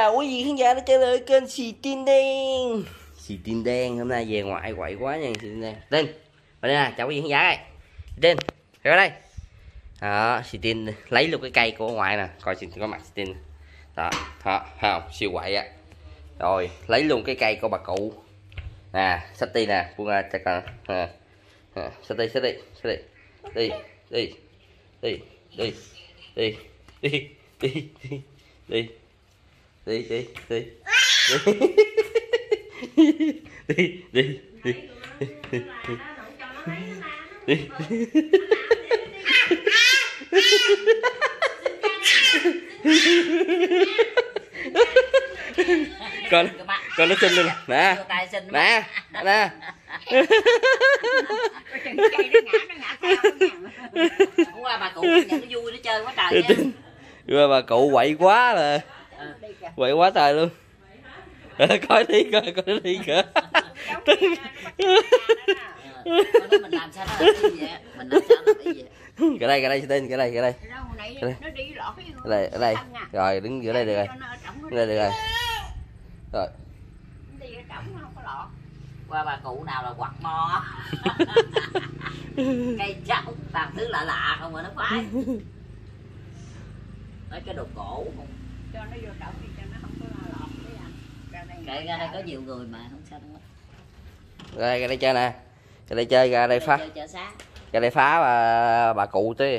chào quý vị khán giả đã trở lại kênh xì tin đen xì tin đen hôm nay về ngoại quậy quá nha xì tin đen tin và đây nè chào quý vị khán giả đây tin ra đây đó xì tin lấy luôn cái cây của ngoại nè coi xì có mặt xì tin đó hả không siêu quậy á rồi lấy luôn cái cây của bà cụ nè xách đi nè buông ra chắc cần nè xách đi xách đi xách đi đi đi đi đi đi đi đi đi đi đi đi đi. Đi đi đi. Con con nó xin luôn nè. Nè. Nè qua bà cụ vui nó chơi quá trời bà cụ quậy quá rồi quậy quá trời luôn. Coi đi coi coi đi kìa. Ờ, mình làm sao nó gì vậy? Mình làm sao nó gì vậy? Cái đây cái đây tên cái đây cái đây. Nó đi lọt cái đây ở đây. Rồi đứng giữa đây được rồi. đứng đây được rồi. Rồi. Đi qua bà cụ nào là quạt mo. Cây trắng toàn thứ lạ lạ không mà nó khoái. Mấy cái đồ cổ. không cho nó vô trỏng đi cho nó không có lọt cái anh Ra đây kệ ra đây có nhiều người mà không sao đâu. Đây cái đây chơi nè. Cái đây chơi ra đây phá. cái đây phá bà, bà cụ tí.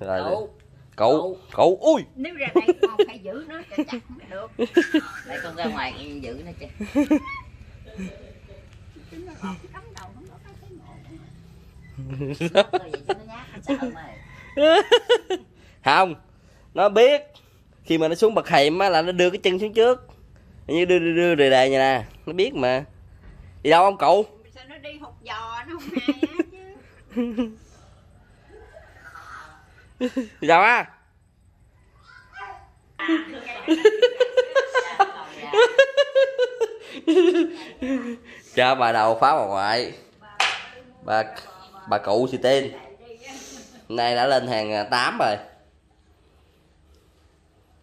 Rồi cụ. cụ cụ. ui. Nếu ra đây con phải giữ nó cho chặt mới được. Đây con ra ngoài em giữ nó chứ không nó biết khi mà nó xuống bậc thềm á là nó đưa cái chân xuống trước. Như đưa đưa đưa đề đề vậy nè. Nó biết mà. Đi đâu ông cụ sao nó đi hụt giò nó không hay á chứ? Đi đâu á? Cho bà đầu phá bà ngoại. Bà bà cụ xì tên nay đã lên hàng 8 rồi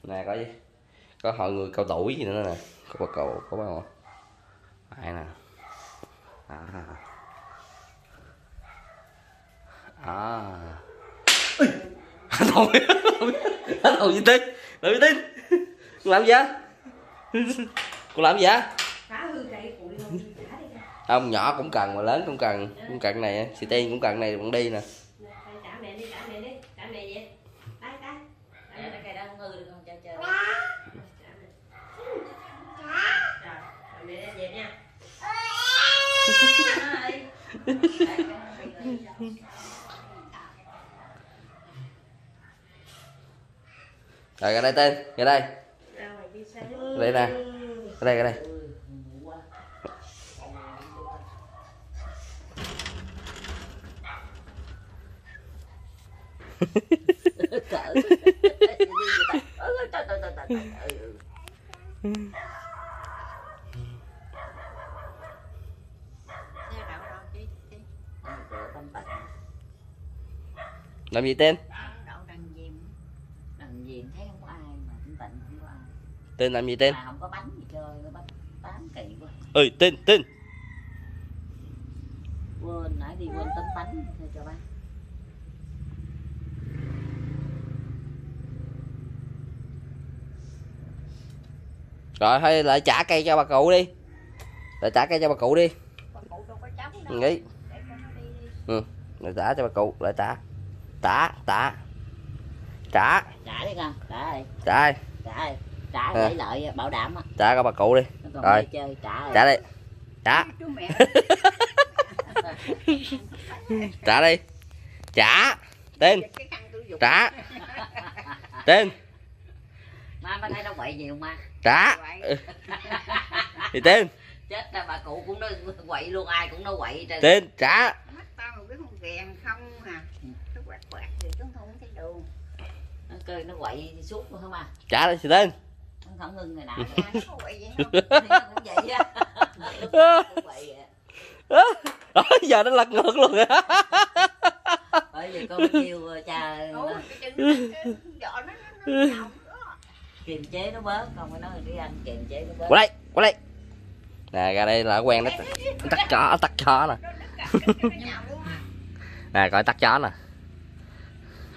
nè có gì có hội người cao tuổi gì nữa nè. Có bà cụ có bà ngoại. Ai nè? À. À. Thôi thôi gì tin đâu tin con làm gì con làm gì á? Phá hư cây cụi luôn trả đi không nhỏ cũng cần mà lớn cũng cần. Cũng cần này á. xì tiên cũng cần này vẫn đi nè. Trả mẹ đi trả mẹ đi. Trả mẹ vậy tay tay ra con ngừ được không? Chờ chờ dạ. rồi mẹ đem dẹp nha rồi ra đây tên cái đây. Đây nè. Cái đây cái đây. Hehehe làm gì tên? tên làm gì tên? Mà không có bánh gì chơi bánh tám kỳ quá ơi tên tên. Quên nãy đi quên tấm bánh cho bác. Rồi thôi lại trả cây cho bà cụ đi. Lại trả cây cho bà cụ đi. Nghĩ để cho nó đi đi ừ lại trả cho bà cụ lại trả. Trả trả. Trả. Trả đi con trả đi. Trả đi. Trả đi. Trả À. để lợi bảo đảm á. Trả cho bà cụ đi. Rồi. đi chơi trả đi trả đi. Trả. Trả đi. Trả. Tên. Trả. Tên má má thấy nó quậy nhiều má? Trả Quậy. Ừ. thì tên. Chết ra bà cụ cũng nói quậy luôn ai cũng nói quậy trên tên trả. Mắt tao mà biết không ghèn không à. Nó quạt quạt thì chúng không thấy đường. Nó cười nó quậy suốt luôn không à trả đi thì tên. Nó không ngưng ngày nào nhà nó có quậy vậy không? Thì nó cũng vậy á. Nó quậy vậy. Đó, giờ nó lật ngược luôn á. Bởi vì con kêu cha. Ủa, cái chân nó- cái vỏ nó nó nó nhậu đó. Kiềm chế nó bớt không phải nói là đi ăn kiềm chế nó bớt. Qua đây qua đây. Nè ra đây là quen nó tắt chó tắt chó nè. nè coi tắt chó nè.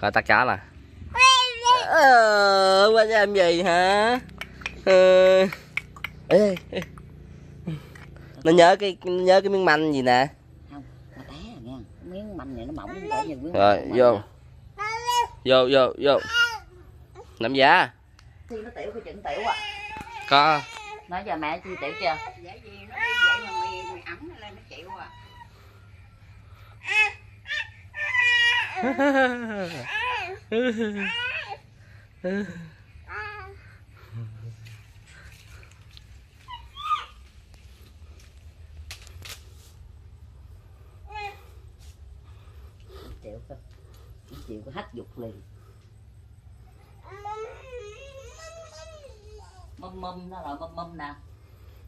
Coi tắt chó nè. Ờ qua làm gì hả? Ờ. Ê, ê. nó nhớ cái nó nhớ cái miếng manh gì nè? Không nó té rồi nha miếng manh này nó mỏng rồi vô. Vô vô vô. Làm giá khi nó tiểu cái chừng tiểu à. Co nói giờ mẹ chi tiểu chưa? Dạ gì nó đi vậy mà mày mày ẩm lên nó chịu à. Chịu có hắt dục liền mâm mâm nó là mâm mâm nè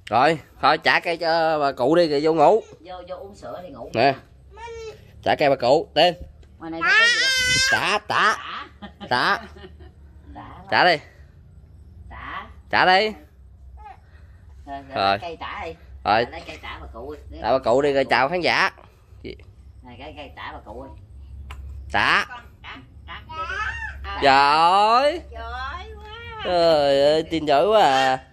rồi thôi trả cây cho bà cụ đi rồi vô ngủ. Vô vô uống sữa đi ngủ. Nè trả cây bà cụ tên. Ngoài này có cái gì trả trả trả trả đi. Đã trả đi. Rồi, Rồi. rồi. cây tả đi. Rồi. Lấy cây tả bà cụ đi. Trả bà cụ đi rồi chào khán giả. Này cái cây tả bà cụ đi. Trả à, trời quá trời ơi tin giỏi quá à.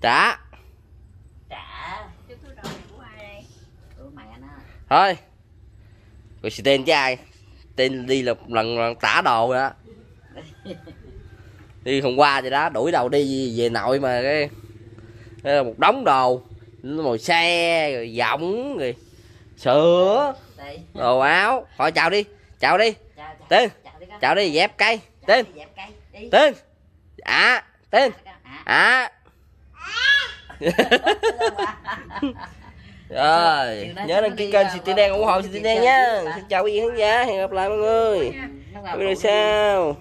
Trả. Thôi. Rồi xì tên chứ ai? Tên đi là lần, lần tả đồ đó. Đi hôm qua thì đó đuổi đầu đi về nội mà cái một đống đồ mồi xe rồi giọng rồi sữa đồ áo. Thôi chào đi. Chào đi. Tên. chào đi dẹp cây. Tên. tên. À tên. À. À. Rồi nhớ đăng ký kênh City Đen ủng hộ City Đen nhá. xin chào quý vị khán giả hẹn gặp lại mọi người. Video sau